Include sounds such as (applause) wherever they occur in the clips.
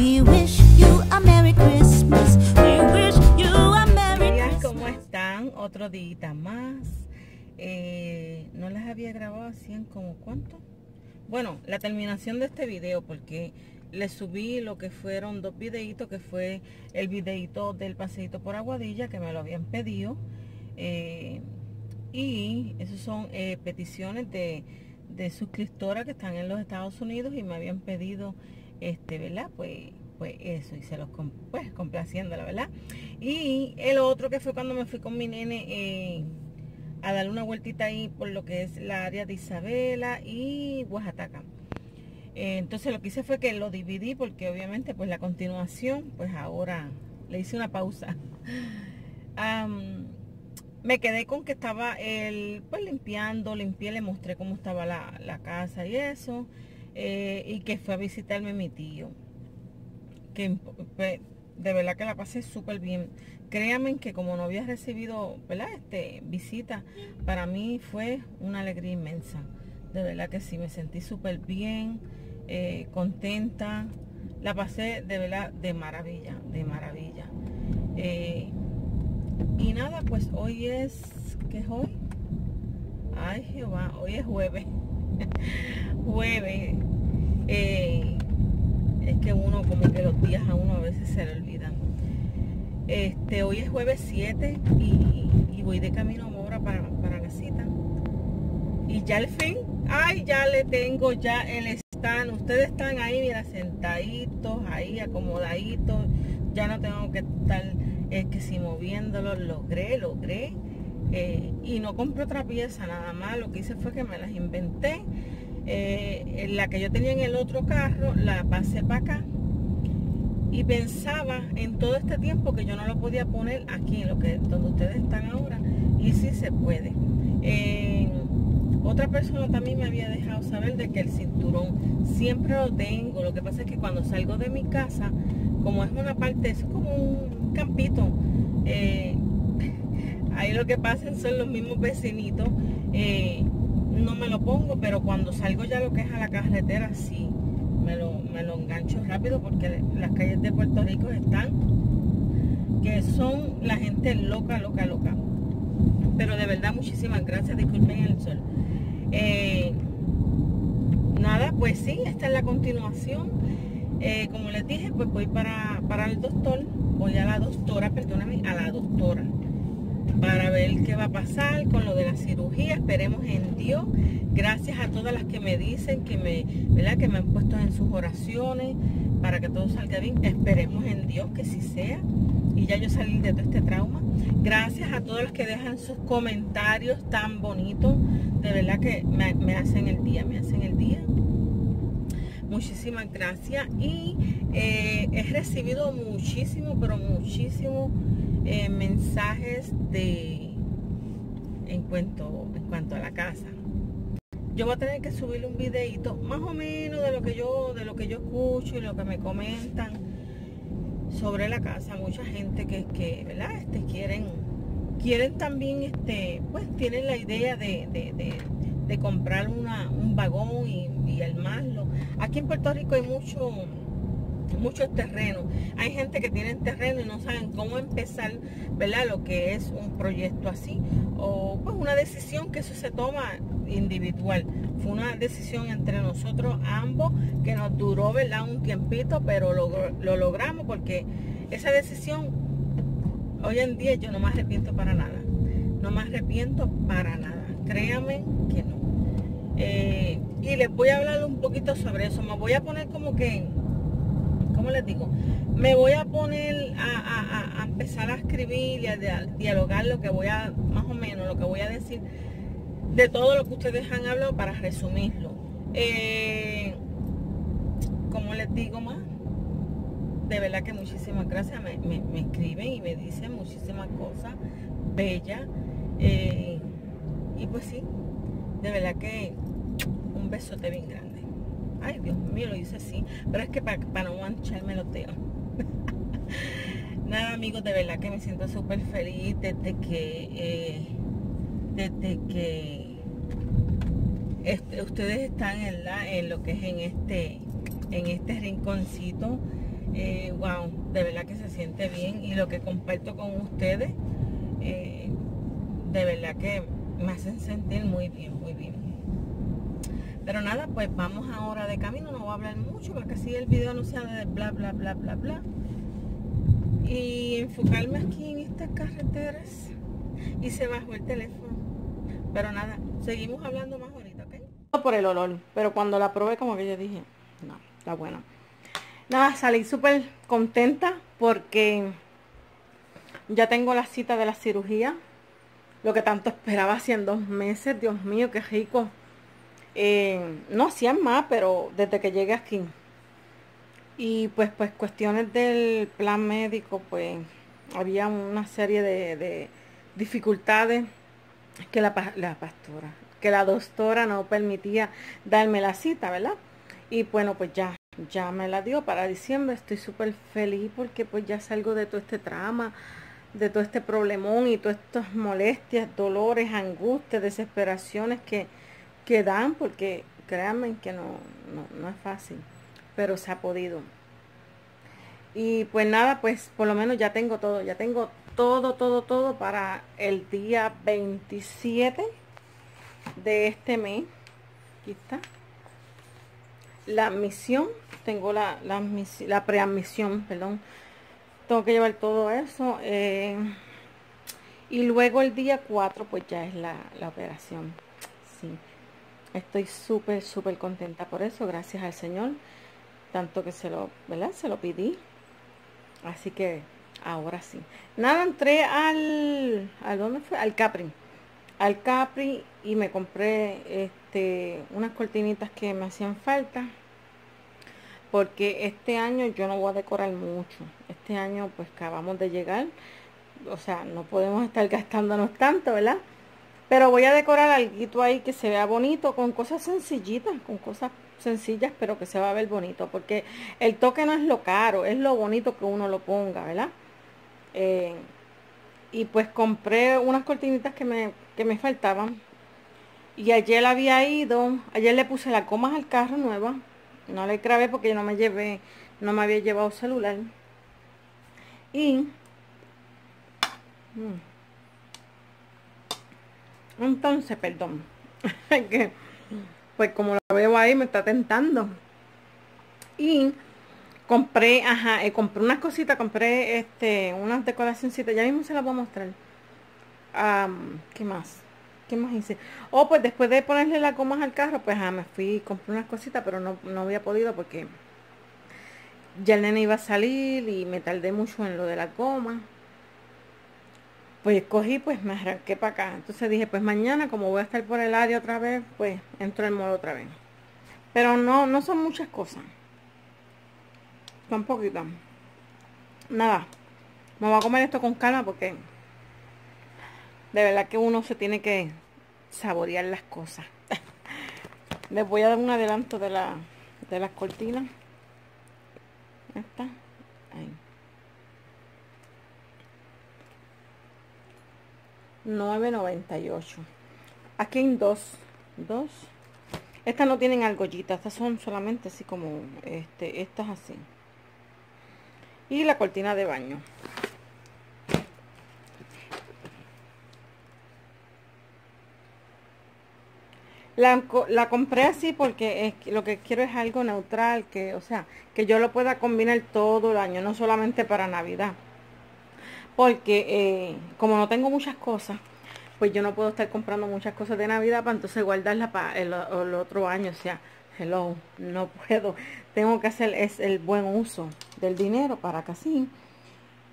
We wish you a Merry Christmas. We wish you a Merry días, Christmas. ¿cómo están? Otro día más. Eh, no les había grabado así en como cuánto. Bueno, la terminación de este video porque les subí lo que fueron dos videitos, que fue el videito del paseíto por Aguadilla, que me lo habían pedido. Eh, y esos son eh, peticiones de, de suscriptoras que están en los Estados Unidos y me habían pedido, este, ¿verdad? Pues, pues eso, y se los pues complaciéndola, ¿verdad? Y el otro que fue cuando me fui con mi nene eh, a darle una vueltita ahí por lo que es la área de Isabela y Oaxaca. Eh, entonces lo que hice fue que lo dividí porque obviamente pues la continuación, pues ahora le hice una pausa. (laughs) Me quedé con que estaba el, pues limpiando, limpié, le mostré cómo estaba la, la casa y eso. Eh, y que fue a visitarme mi tío. Que de verdad que la pasé súper bien. Créanme que como no había recibido, ¿verdad? Este, visita, para mí fue una alegría inmensa. De verdad que sí, me sentí súper bien, eh, contenta. La pasé de verdad de maravilla, de maravilla. Eh, y nada, pues hoy es, ¿qué es hoy? Ay Jehová, hoy es jueves. (laughs) jueves. Eh, es que uno como que los días a uno a veces se le olvidan. Este, hoy es jueves 7 y, voy de camino ahora para, para la cita. Y ya al fin, ay, ya le tengo ya el stand. Ustedes están ahí, mira, sentaditos, ahí acomodaditos. Ya no tengo que estar es que si moviéndolo, logré, logré. Eh, y no compré otra pieza, nada más. Lo que hice fue que me las inventé. Eh, la que yo tenía en el otro carro, la pasé para acá. Y pensaba en todo este tiempo que yo no lo podía poner aquí, en lo que, donde ustedes están ahora. Y sí se puede. Eh, otra persona también me había dejado saber de que el cinturón siempre lo tengo. Lo que pasa es que cuando salgo de mi casa, como es una parte, es como un campito. eh, (laughs) ahí lo que pasan son los mismos vecinitos. eh, no me lo pongo, pero cuando salgo ya lo que es a la carretera, sí. Me lo, me lo engancho rápido porque las calles de Puerto Rico están que son la gente loca, loca, loca. Pero de verdad, muchísimas gracias. Disculpen el sol. Eh, nada, pues sí, esta es la continuación. Eh, como les dije, pues voy para, para el doctor. Voy a la doctora, perdóname, a la doctora. Para ver qué va a pasar con lo de la cirugía. Esperemos en Dios. Gracias a todas las que me dicen, que me, ¿verdad? que me han puesto en sus oraciones para que todo salga bien. Esperemos en Dios que sí sea. Y ya yo salí de todo este trauma. Gracias a todos los que dejan sus comentarios tan bonitos. De verdad que me, hacen el día, me hacen el día. Muchísimas gracias. Y eh, he recibido muchísimo, pero muchísimo eh, mensajes de en cuanto, en cuanto a la casa. Yo voy a tener que subirle un videito más o menos de lo que yo, de lo que yo escucho y lo que me comentan sobre la casa. Mucha gente que, que ¿verdad? Este, quieren, quieren también, este, pues tienen la idea de, de, de, comprar una, un vagón y, y armarlo. Aquí en Puerto Rico hay mucho, muchos terrenos. Hay gente que tiene terreno y no saben cómo empezar, ¿verdad? Lo que es un proyecto así. O pues una decisión que eso se toma individual. Fue una decisión entre nosotros ambos que nos duró, ¿verdad? Un tiempito, pero lo, lo logramos porque esa decisión, hoy en día yo no me arrepiento para nada. No me arrepiento para nada. Créanme que no. Eh, y les voy a hablar un poquito sobre eso. Me voy a poner como que, ¿cómo les digo? Me voy a poner a, empezar a escribir y a dia- dialogar lo que voy a, más o menos, lo que voy a decir de todo lo que ustedes han hablado para resumirlo. Eh, como les digo más, de verdad que muchísimas gracias. Me escriben y me dicen muchísimas cosas bellas. Eh, y pues sí, de verdad que un besote bien grande. Ay, Dios mío, lo hice así. Pero es que para, para no mancharme los dedos. (laughs) Nada, amigos, de verdad que me siento súper feliz desde que, eh, desde que ustedes están en, la, en lo que es en este, en este rinconcito. Eh, wow, de verdad que se siente bien y lo que comparto con ustedes, eh, de verdad que me hacen sentir muy bien, muy bien. Pero nada, pues vamos ahora de camino, no voy a hablar mucho porque así el video no sea de bla, bla, bla, bla, bla. Y enfocarme aquí en estas carreteras y se bajó el teléfono. Pero nada, seguimos hablando más ahorita, ¿ok? Por el olor, pero cuando la probé como que yo dije, no, está buena. Nada, salí súper contenta porque ya tengo la cita de la cirugía. Lo que tanto esperaba hacían dos meses. Dios mío, qué rico. Eh, no hacían más, pero desde que llegué aquí. Y pues, pues cuestiones del plan médico, pues había una serie de, dificultades que la, la pastora, que la doctora no permitía darme la cita, ¿verdad? Y bueno, pues ya, ya me la dio para diciembre. Estoy súper feliz porque pues ya salgo de todo este trama, de todo este problemón y todas estas molestias, dolores, angustias, desesperaciones que, que dan, porque créanme que no, no, no es fácil, pero se ha podido. Y pues nada, pues por lo menos ya tengo todo, ya tengo todo, todo, todo para el día 27 de este mes. Aquí está. La admisión, tengo la, la, la preadmisión, perdón. Tengo que llevar todo eso. Eh, y luego el día 4 pues ya es la, la operación. Estoy súper, súper contenta por eso, gracias al Señor. Tanto que se lo, ¿verdad? Se lo pedí. Así que ahora sí. Nada, entré al, ¿a dónde fue? Al Capri. Al Capri y me compré este unas cortinitas que me hacían falta. Porque este año yo no voy a decorar mucho. Este año pues acabamos de llegar. O sea, no podemos estar gastándonos tanto, ¿verdad? Pero voy a decorar algo ahí que se vea bonito con cosas sencillitas, con cosas sencillas, pero que se va a ver bonito, porque el toque no es lo caro, es lo bonito que uno lo ponga, ¿verdad? Eh, y pues compré unas cortinitas que me, que me faltaban. Y ayer había ido, ayer le puse la comas al carro nueva. No le grabé porque yo no me llevé, no me había llevado celular. Y... Mm, entonces, perdón. (laughs) que pues como lo veo ahí me está tentando. Y compré, ajá, eh, compré unas cositas, compré este, unas decoracioncitas, ya mismo se las voy a mostrar. ¿Qué más? ¿Qué más hice? Oh, pues después de ponerle la goma al carro, pues me fui, compré unas cositas, pero no, no había podido porque ya el nene iba a salir y me tardé mucho en lo de la goma pues cogí, pues me arranqué para acá. Entonces dije, pues mañana como voy a estar por el área otra vez, pues entro en modo otra vez. Pero no, no son muchas cosas. Son poquitas. Nada. Me voy a comer esto con calma porque de verdad que uno se tiene que saborear las cosas. (laughs) Les voy a dar un adelanto de la de las cortinas. Esta. Ahí. 9.98 aquí hay dos dos. Estas no tienen argollitas estas son solamente así como este estas así. Y la cortina de baño. La, la, compré así porque es, lo que quiero es algo neutral, que, o sea, que yo lo pueda combinar todo el año, no solamente para Navidad porque eh, como no tengo muchas cosas, pues yo no puedo estar comprando muchas cosas de Navidad para entonces guardarlas para el, otro año. O sea, hello, no (laughs) puedo. Tengo que hacer es el buen uso del dinero para que así,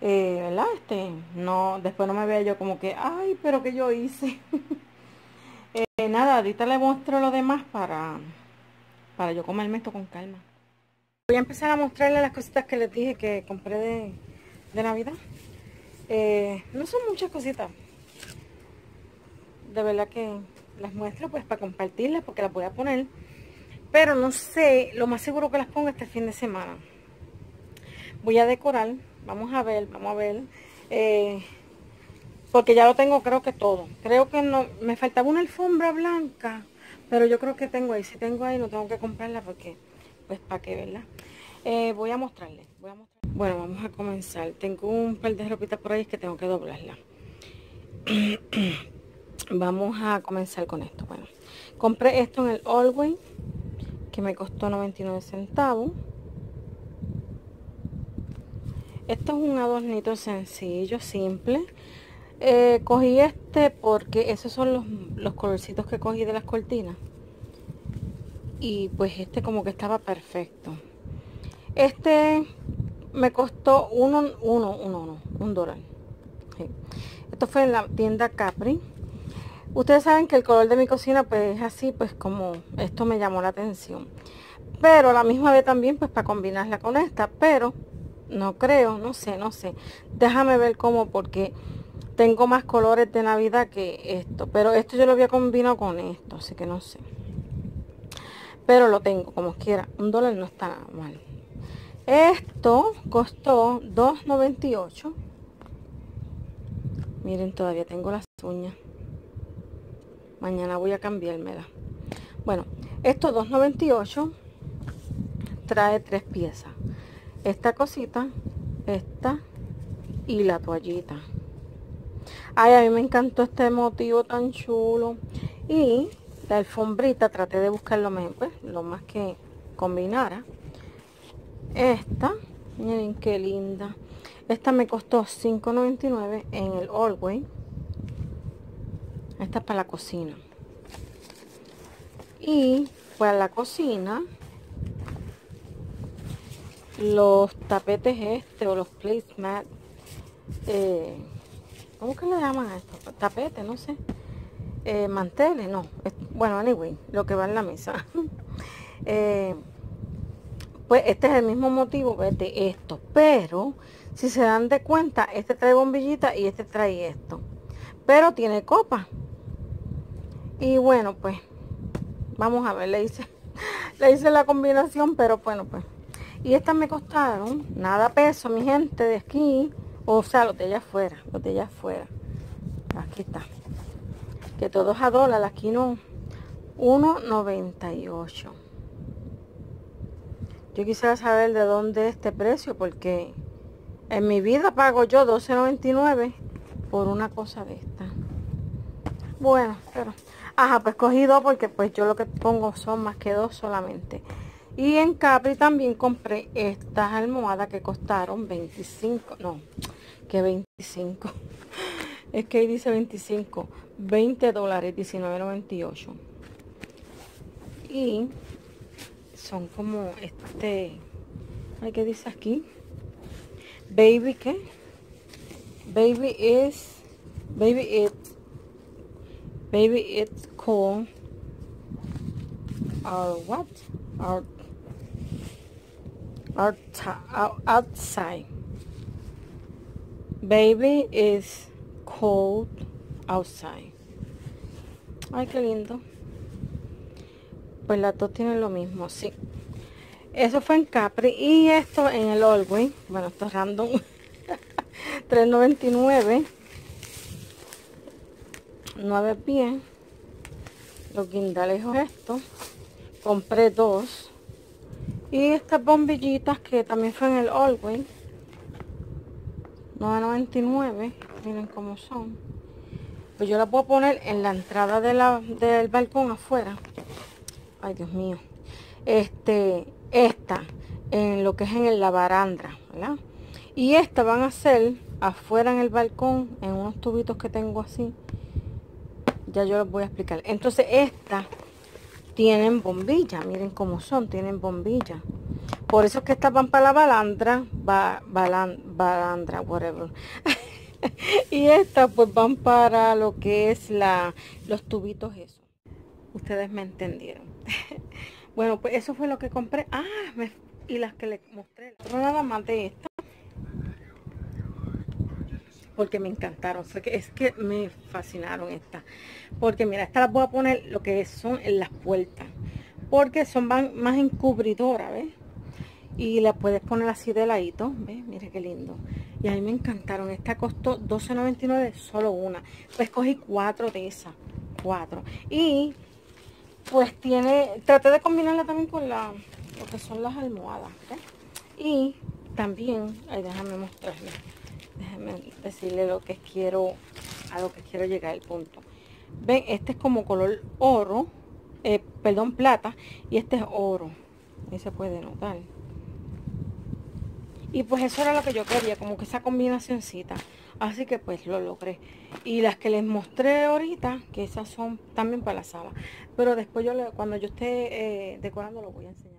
eh. Este, no, después no me vea yo como que, ay, pero que yo hice. (laughs) eh, nada, ahorita le muestro lo demás para, para yo comerme esto con calma. Voy a empezar a mostrarle las cositas que les dije que compré de, de Navidad. Eh, no son muchas cositas. De verdad que las muestro pues para compartirlas porque las voy a poner. Pero no sé, lo más seguro que las pongo este fin de semana. Voy a decorar, vamos a ver, vamos a ver. Eh, porque ya lo tengo creo que todo. Creo que no, me faltaba una alfombra blanca. Pero yo creo que tengo ahí. Si tengo ahí no tengo que comprarla porque pues para que, ¿verdad? Eh, voy a mostrarles, voy a mostrar. Bueno, vamos a comenzar. Tengo un par de ropitas por ahí que tengo que doblarla. (clears throat) vamos a comenzar con esto. Bueno, compré esto en el Allway, que me costó 99 centavos. Esto es un adornito sencillo, simple. Eh, cogí este porque esos son los, los colorcitos que cogí de las cortinas. Y pues este como que estaba perfecto. Este me costó uno, uno, uno, uno un dólar. Esto fue en la tienda Capri. Ustedes saben que el color de mi cocina pues es así, pues como esto me llamó la atención. Pero la misma vez también pues para combinarla con esta. Pero no creo, no sé, no sé. Déjame ver cómo porque tengo más colores de Navidad que esto. Pero esto yo lo había combinado con esto, así que no sé. Pero lo tengo como quiera. Un dólar no está mal. Esto costó $2.98. Miren, todavía tengo las uñas. Mañana voy a cambiármela. Bueno, esto 2.98 trae tres piezas. Esta cosita, esta y la toallita. Ay, a mí me encantó este motivo tan chulo. Y la alfombrita, traté de buscar lo, pues, lo más que combinara. Esta, miren qué linda. Esta me costó $5.99 en el Allway. Esta es para la cocina. Y para la cocina, los tapetes este o los placemats, eh, ¿cómo que le llaman a esto? Tapete, no sé. Eh, manteles, no. Bueno, anyway, lo que va en la mesa. (laughs) eh, pues este es el mismo motivo de esto. Pero si se dan de cuenta, este trae bombillita y este trae esto. Pero tiene copa. Y bueno, pues vamos a ver, le hice, (laughs) le hice la combinación, pero bueno, pues. Y estas me costaron, nada peso, mi gente, de aquí. O sea, los de allá afuera, los de allá afuera. Aquí está. Que todos a dólar, aquí no. 1.98. Yo quisiera saber de dónde este precio porque en mi vida pago yo 12.99 por una cosa de esta. Bueno, pero... Ajá, pues cogí dos porque pues yo lo que pongo son más que dos solamente. Y en Capri también compré estas almohadas que costaron 25, no, que 25. Es que ahí dice 25, 20 dólares, 19.98. Y son como este, ay, ¿qué dice aquí? Baby, ¿qué? Baby is, baby it, baby it's cool. Or what? Or, outside. Baby is cold outside. Ay, qué lindo. Pues las dos tienen lo mismo, sí. Eso fue en Capri. Y esto en el Allway. Bueno, esto es random. (laughs) 3.99. 9 pies. Los guindalejos estos. Compré dos. Y estas bombillitas que también fue en el Allway. 9.99. Miren cómo son. Pues yo las puedo poner en la entrada de la, del balcón afuera ay Dios mío, este, esta, en lo que es en la barandra, ¿verdad? Y esta van a ser afuera en el balcón, en unos tubitos que tengo así. Ya yo les voy a explicar. Entonces estas tienen bombilla, miren cómo son, tienen bombilla. Por eso es que estas van para la balandra, ba, balandra, whatever. (laughs) y estas pues van para lo que es la, los tubitos eso. Ustedes me entendieron. (laughs) bueno, pues eso fue lo que compré. Ah, y las que les mostré. No nada más de esto. Porque me encantaron. Fue que, es que me fascinaron estas. Porque mira, estas las voy a poner lo que son en las puertas. Porque son más encubridoras, ¿ves? Y las puedes poner así de ladito, ¿ves? Mire qué lindo. Y a mí me encantaron. Esta costó $12.99 solo una. Pues cogí cuatro de esas. Cuatro. Y pues tiene, traté de combinarla también con la, lo que son las almohadas. Y también, ay, déjame mostrarle, déjame decirle lo que quiero, a lo que quiero llegar al punto. Ven, este es como color oro, eh, perdón, plata, y este es oro. Ahí se puede notar. Y pues eso era lo que yo quería, como que esa combinacióncita. Así que pues lo logré. Y las que les mostré ahorita, que esas son también para la sala. Pero después yo, cuando yo esté eh, decorando, lo voy a enseñar.